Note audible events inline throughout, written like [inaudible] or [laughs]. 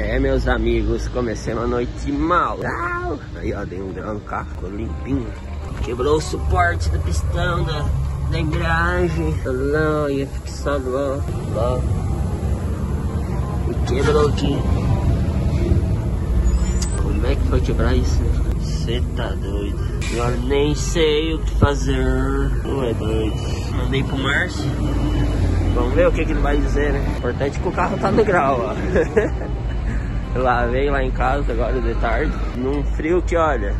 É, meus amigos, comecei uma noite mal. Aí, ó, dei um grão no carro, ficou limpinho. Quebrou o suporte do pistão da, da embreagem. Lá, ia fixado lá, lá. E quebrou aqui. Como é que foi quebrar isso? Você tá doido. Eu nem sei o que fazer. Não é doido. Mandei pro Márcio. Vamos ver o que, que ele vai dizer, né? Importante é que o carro tá no grau, ó. [laughs] Lavei lá em casa agora de tarde. Num frio que, olha.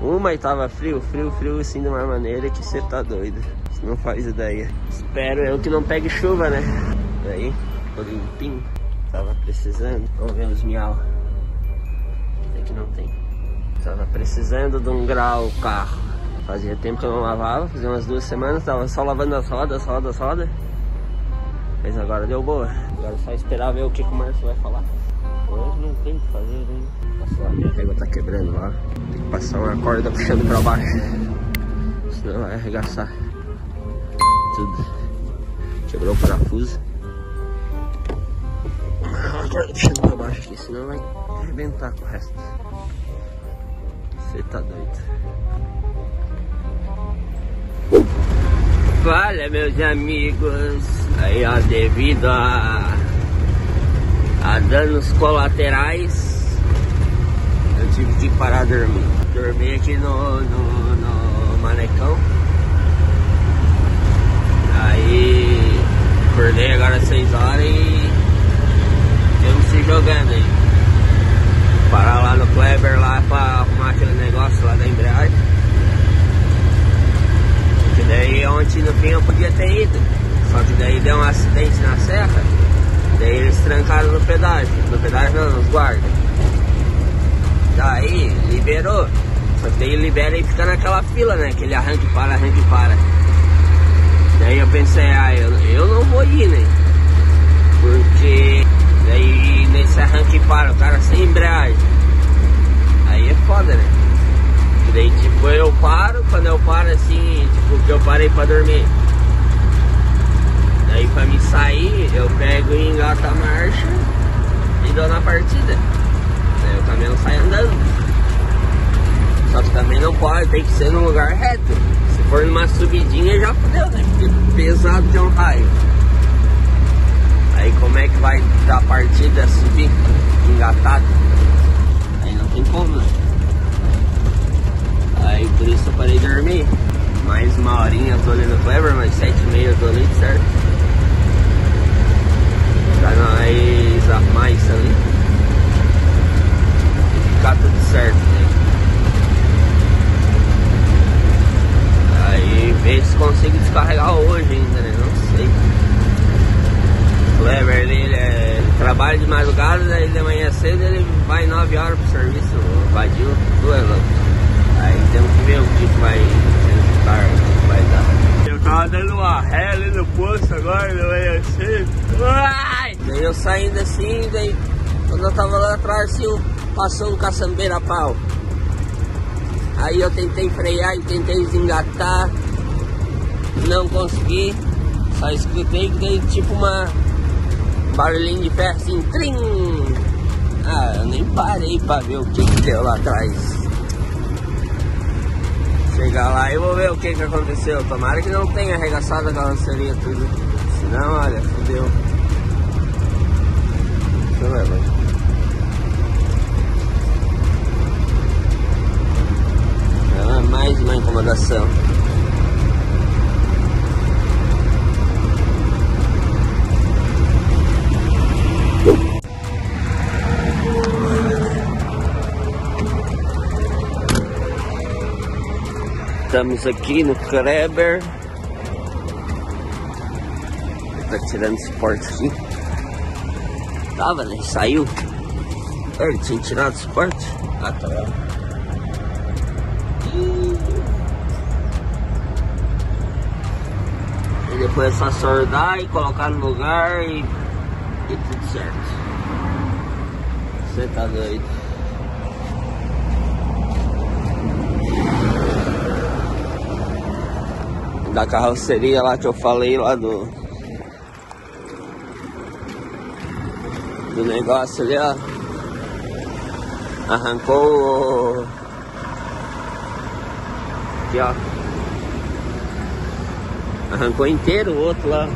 Uma e tava frio, frio, frio assim de uma maneira que você tá doido. Não faz ideia. Espero eu que não pegue chuva, né? Aí, ficou limpinho. Tava precisando. Vamos ver os miau. Até que não tem. Tava precisando de um grau o carro. Fazia tempo que eu não lavava, fazia umas duas semanas, tava só lavando as rodas, rodas, rodas. Mas agora deu boa. Agora é só esperar ver o que, que o Márcio vai falar. Não tem o que fazer, régua tá quebrando lá. Tem que passar uma corda puxando pra baixo. Senão vai arregaçar. Tudo. Quebrou o parafuso. A corda puxando pra baixo aqui, senão vai arrebentar com o resto. Você tá doido. Olha, meus amigos, aí ó, devido a, a danos colaterais, eu tive que parar de dormir. Dormi aqui no, no, no manecão. Aí acordei agora às 6 horas e eu se jogando aí. Parar lá no Kleber lá pra arrumar aquele negócio lá da embreagem. Que daí ontem no fim eu podia ter ido. Só que daí deu um acidente na serra. Trancaram no pedágio. No pedágio não, nos guardas. Daí liberou. Só que daí libera e fica naquela fila, né? Aquele arranque para, arranque para. Daí eu pensei, ah, eu, eu não vou ir, né? Porque daí nesse arranque para, o cara sem embreagem. Aí é foda, né? E daí tipo eu paro, quando eu paro assim, tipo que eu parei pra dormir. Daí pra me sair, eu pego e engato a marcha e dou na partida. Daí o caminhão sai andando. Só que também não pode, tem que ser num lugar reto. Se for numa subidinha já fodeu, né? Porque pesado de um raio. Aí como é que vai dar partida subir engatado? Aí não tem como, né? Aí por isso eu parei de dormir. Mais uma horinha eu tô ali no Clever, mais sete e meia eu tô ali, certo? Nós arrumar isso ali. E ficar tudo certo, né? Aí ver se consigo descarregar hoje ainda, né? Não sei. O Clever ele, ele, é, ele trabalha de madrugada, daí de manhã cedo ele vai 9 horas pro serviço, vadio, duas loucas. Aí temos que ver o que vai resultar, o que vai dar. Eu tava dando uma ré ali no posto agora, não é assim. Ai! Daí eu saindo assim, daí quando eu tava lá atrás, assim, passou um caçambeiro a pau. Aí eu tentei frear e tentei desengatar, não consegui. Só escutei que dei tipo uma barulhinho de ferro assim, trim! Ah, eu nem parei pra ver o que, que deu lá atrás. Chegar lá e vou ver o que, que aconteceu. Tomara que não tenha arregaçado a carroceria tudo. Senão, olha, fodeu. Estamos aqui no Kreber. Tá tirando suporte aqui. Tava, né? Saiu. Ele tinha tirado o suporte. Ah, tá lá. E depois é só soldar e colocar no lugar e, e tudo certo. Você tá doido. Da carroceria lá que eu falei lá do do negócio ali, ó. Arrancou. Aqui, ó. Arrancou inteiro o outro lá.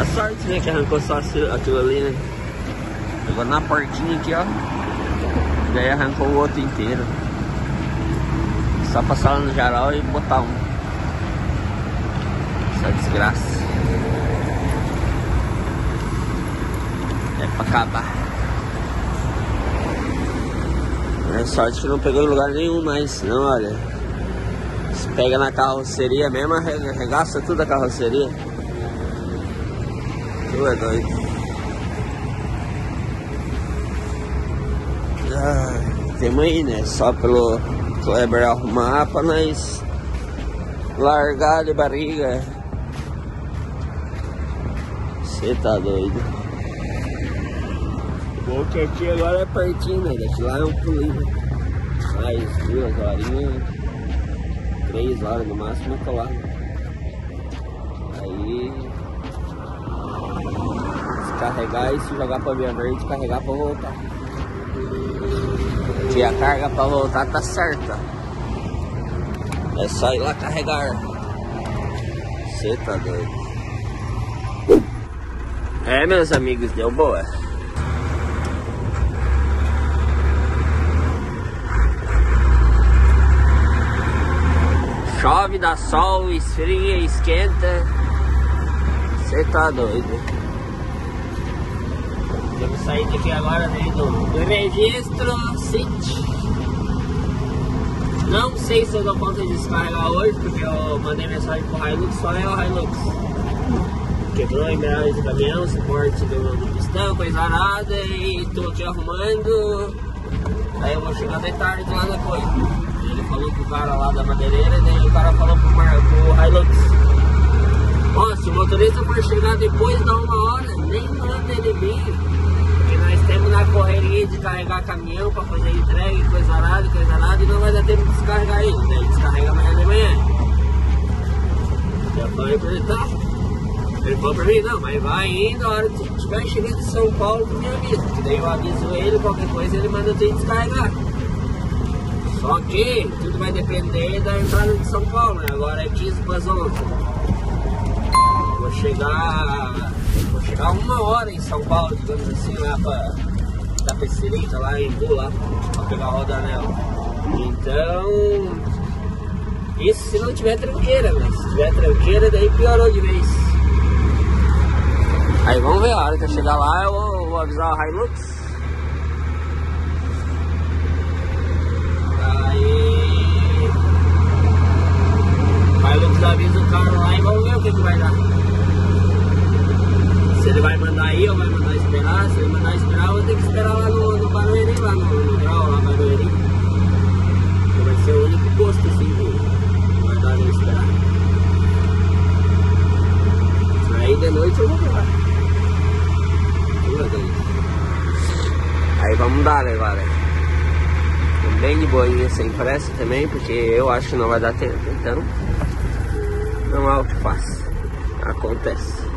A sorte, né, que arrancou só aquilo ali, né? Agora na portinha aqui, ó. Daí arrancou o outro inteiro. Só passar lá no geral e botar um. Essa desgraça. É pra acabar. É sorte que não pegou em lugar nenhum mais, senão olha. Se pega na carroceria mesmo, arregaça tudo a carroceria. Tu é doido. Ah, aí, né? Só pelo Kleber arrumar pra nós largar de barriga. Você tá doido. Bom que aqui agora é pertinho, né? Daqui lá é um pulinho. Mais duas horinhas, três horas no máximo eu tô lá. Aí descarregar e se jogar pra Via Verde, descarregar pra voltar. Que a carga pra voltar tá certa. É só ir lá carregar. Você tá doido. É, meus amigos, deu boa. Chove, dá sol, esfria, esquenta. Você tá doido. Sair daqui agora né, do, do registro City. Não sei se eu dou conta de descarregar hoje, porque eu mandei mensagem pro Hilux, só é o Hilux. Quebrou a embreagem do caminhão, suporte do, do pistão, coisa nada, e tô aqui arrumando. Aí eu vou chegar de tarde lá na coisa. Ele falou pro cara lá da madeireira, e daí o cara falou pro, Mar, pro Hilux. Ó, se o motorista for chegar depois da uma hora, nem manda ele vir. Na correria de carregar caminhão pra fazer entrega, coisa nada, coisa nada, e não vai dar tempo de descarregar ele. Daí descarrega amanhã de manhã. Já falei pra ele, tá? Ele falou pra mim, não, mas vai indo, a hora que estiver chegando em São Paulo, tu me avisa. Daí eu aviso ele, qualquer coisa ele manda eu descarregar. Só que tudo vai depender da entrada de São Paulo, né? Agora é 15 para as 11. Vou chegar. Vou chegar uma hora em São Paulo, digamos assim, lá pra Tapecerica, lá em Bu, lá, pra pegar a roda anel. Então. Isso se não tiver tranqueira, mas se tiver tranqueira, daí piorou de vez. Aí vamos ver, a hora que eu chegar lá eu vou, vou avisar o Hilux. Aí. Hilux avisa o carro lá e vamos ver o que, que vai dar. Se ele vai mandar ir ou vai mandar esperar. Se ele mandar esperar, eu vou ter que esperar lá no, no Barueri, lá no, no grau, lá no Barueri. Que vai ser o único posto assim que vai dar ele esperar. Aí de noite eu vou lá. Aí vamos dar, né, galera? Bem de boinha, sem pressa também, porque eu acho que não vai dar tempo. Então, não há o que faça. Acontece.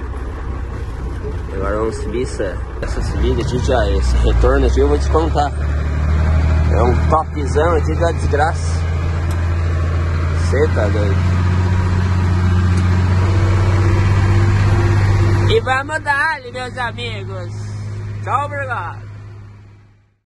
Agora vamos subir essa, essa subida aqui, já esse retorno aqui eu vou te contar. É um topzão aqui da desgraça. Você tá doido. E vamos dar, meus amigos. Tchau, obrigado.